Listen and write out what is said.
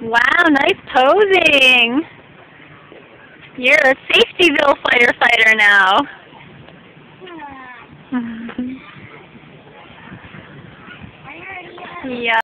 Wow, nice posing. You're a Safetyville fighter fighter now. yeah.